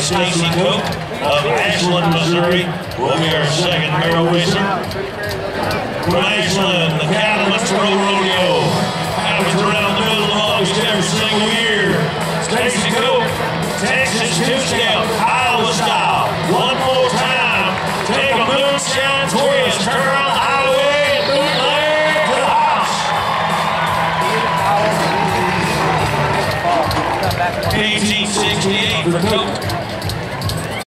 Stacie Cook of Ashland, Missouri, will be our second barrel racer. From Ashland, the Catalyst Pro Rodeo happens around the middle of August every single year. Stacie Cook, Texas Two Step, Iowa style. One more time, take a moonshine twist, turn on the highway, bootleg to the house. 1868 for Cook.